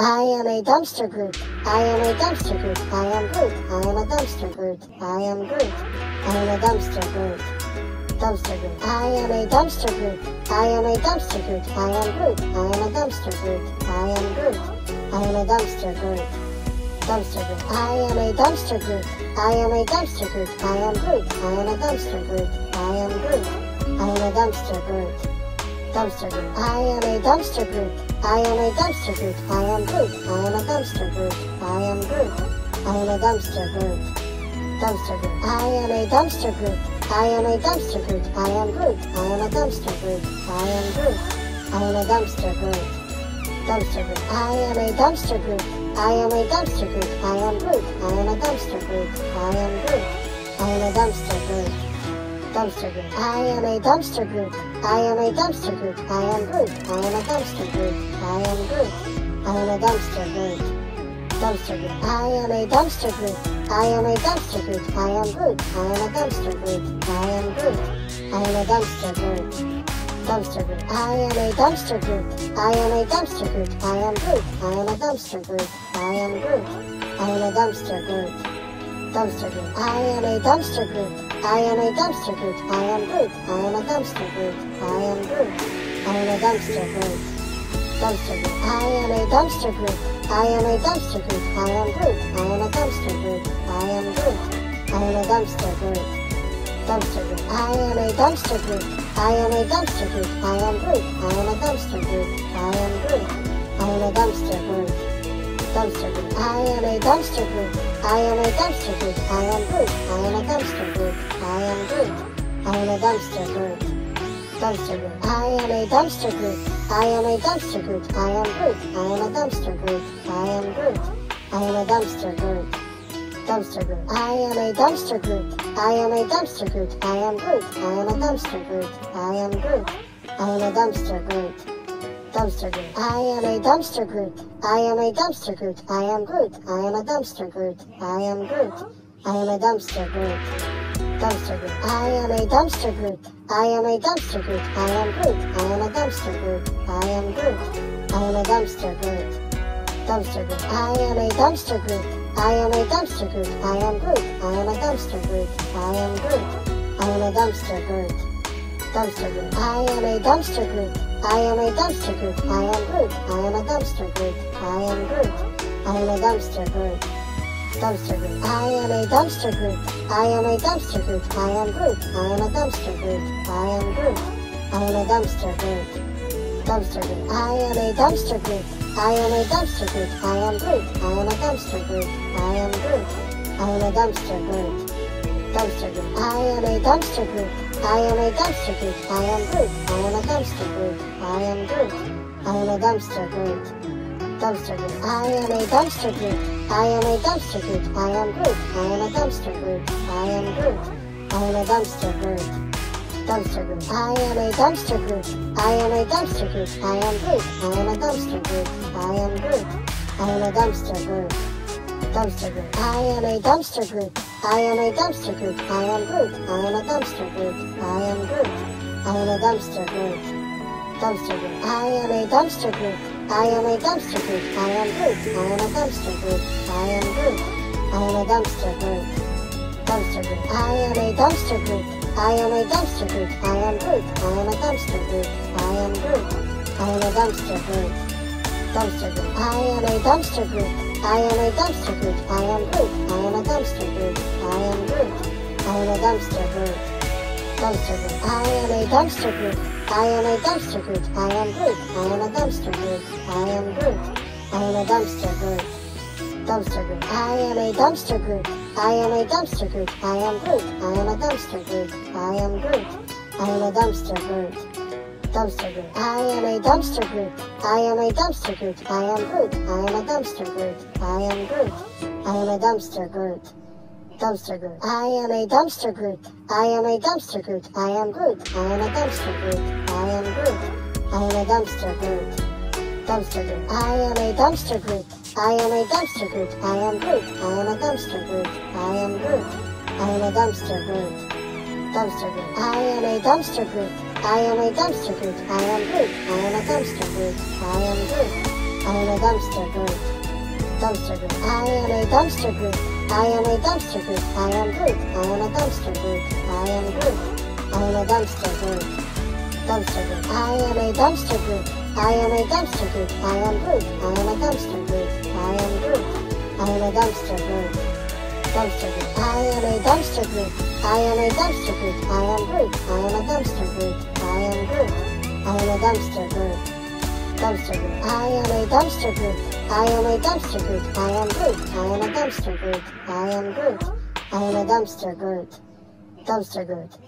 I am a dumpster Groot. I am a dumpster Groot. I am Groot. I am a dumpster Groot. I am Groot. I am a dumpster Groot. Dumpster Groot. I am a dumpster Groot. I am a dumpster Groot. I am Groot. I am a dumpster Groot. I am Groot. I am a dumpster Groot. Dumpster Groot. I am a dumpster Groot. I am a dumpster Groot. I am Groot. I am a dumpster Groot. I am Groot. I am a dumpster Groot. Dumpster Groot. I am a dumpster Groot. I am a dumpster Groot. I am Groot. I am a dumpster Groot. I am Groot. I am a dumpster Groot. Dumpster Groot. I am a dumpster Groot. I am a dumpster Groot. I am Groot. I am a dumpster Groot. I am Groot. I am a dumpster Groot. Dumpster Groot. I am a dumpster Groot. I am a dumpster Groot. I am Groot. I am a dumpster Groot. I am Groot. I am a dumpster Groot. Dumpster Groot. I am a dumpster Groot. I am a dumpster Groot. I am Groot. I am a dumpster Groot. I am Groot. I am a dumpster Groot. Dumpster Groot. I am a dumpster Groot. I am a dumpster Groot. I am Groot. I am a dumpster Groot. I am Groot. I am a dumpster Groot. Dumpster Groot. I am a dumpster Groot. I am a dumpster Groot. I am Groot. I am a dumpster Groot. I am Groot. I am a dumpster Groot. Dumpster Groot. I am a dumpster Groot. I am a dumpster Groot. I am Groot. I am a dumpster Groot. I am Groot. I am a dumpster Groot. Dumpster Groot. I am a dumpster Groot. I am a dumpster Groot. I am Groot. I am a dumpster Groot. I am Groot. I am a dumpster Groot. Dumpster Groot. I am a dumpster Groot. I am a dumpster Groot. I am Groot. I am a dumpster Groot. I am Groot. I am a dumpster Groot. Dumpster Groot. I am a dumpster Groot. I am a dumpster Groot. I am Groot. I am a dumpster Groot. I am Groot. I am a dumpster Groot. Dumpster Groot. I am a dumpster Groot. I am a dumpster Groot. I am Groot. I am a dumpster Groot. I am Groot. I am a dumpster Groot. Dumpster Groot. I am a dumpster Groot. I am a dumpster Groot. I am Groot. I am a dumpster Groot. I am Groot. I am a dumpster Groot. Dumpster Groot. I am a dumpster Groot. I am a dumpster Groot. I am Groot. I am a dumpster Groot. I am Groot. I am a dumpster Groot. Dumpster Groot. I am a dumpster Groot. I am a dumpster Groot. I am Groot. I am a dumpster Groot. I am Groot. I am a dumpster Groot. Dumpster Groot. I am a dumpster Groot. I am a dumpster Groot. I am Groot. I am a dumpster Groot. I am Groot. I am a dumpster Groot. Dumpster Groot. I am a dumpster Groot. I am a dumpster Groot. I am Groot. I am a dumpster Groot. I am Groot. I am a dumpster Groot. Dumpster Groot. I am a dumpster Groot. I am a dumpster Groot. I am Groot. I am a dumpster Groot. I am Groot. I am a dumpster Groot. Dumpster Groot. I am a dumpster Groot. I am a dumpster Groot. I am Groot. I am a dumpster Groot. I am Groot. I am a dumpster Groot. Dumpster Groot. I am a dumpster Groot. I am a dumpster Groot. I am Groot. I am dumpster Groot. I am Groot. I am a dumpster Groot. Dumpster Groot. I am a dumpster Groot. I am a dumpster Groot. I am Groot. I am a dumpster Groot. I am Groot. I am a dumpster Groot. Dumpster Groot. I am a dumpster Groot. I am a dumpster Groot. I am Groot. I am a dumpster Groot. I am Groot. I am a dumpster Groot. Dumpster Groot. I am a dumpster Groot. I am a dumpster Groot. I am Groot. I am a dumpster Groot. I am Groot. I am a dumpster Groot. Dumpster Groot. I am a dumpster Groot. I am a dumpster Groot. I am Groot. I am a dumpster Groot. I am Groot. I am a dumpster Groot. Dumpster Groot. I am a dumpster Groot. I am a dumpster Groot. I am Groot. I am a dumpster Groot. I am Groot. I am a dumpster Groot. Dumpster Groot. I am a dumpster Groot. I am a dumpster Groot. I am Groot. I am a dumpster Groot. I am Groot. I am a dumpster Groot. Dumpster Groot. I am a dumpster Groot. I am a dumpster Groot. I am Groot. I am a dumpster Groot. I am Groot. I am a dumpster Groot. Dumpster Groot. I am a dumpster Groot. I am a dumpster Groot. I am Groot. I am a dumpster Groot. I am Groot. I am a dumpster Groot. Dumpster Groot. I am a dumpster Groot. I am a dumpster Groot. I am Groot. I am a dumpster Groot. I am Groot. I am a dumpster Groot. Dumpster Groot. I am a dumpster Groot. I am a dumpster Groot. I am Groot. I am a dumpster Groot. I am Groot. I am a dumpster Groot. Dumpster Groot. I am a dumpster Groot. I am a dumpster Groot. I am Groot. I am a dumpster Groot. I am Groot. I am a dumpster Groot. Dumpster Groot. I am a dumpster Groot. I am a dumpster Groot. I am Groot. I am a dumpster Groot. I am Groot. I I am a dumpster Groot. Dumpster Groot. I am a dumpster Groot. I am a dumpster Groot. I am Groot. I am a dumpster Groot. I am Groot. I am a dumpster Groot. Dumpster Groot. I am a dumpster Groot. I am a dumpster Groot. I am Groot. I am a dumpster Groot. I am Groot. I am a dumpster Groot. Dumpster Groot. I am a dumpster Groot. I am a dumpster Groot. I am Groot. I am a dumpster Groot. I am Groot. I am a dumpster Groot. Dumpster Groot. I am a dumpster Groot. I am a dumpster Groot. I am Groot. I am a dumpster Groot. I am Groot. I am a dumpster Groot. Dumpster Groot.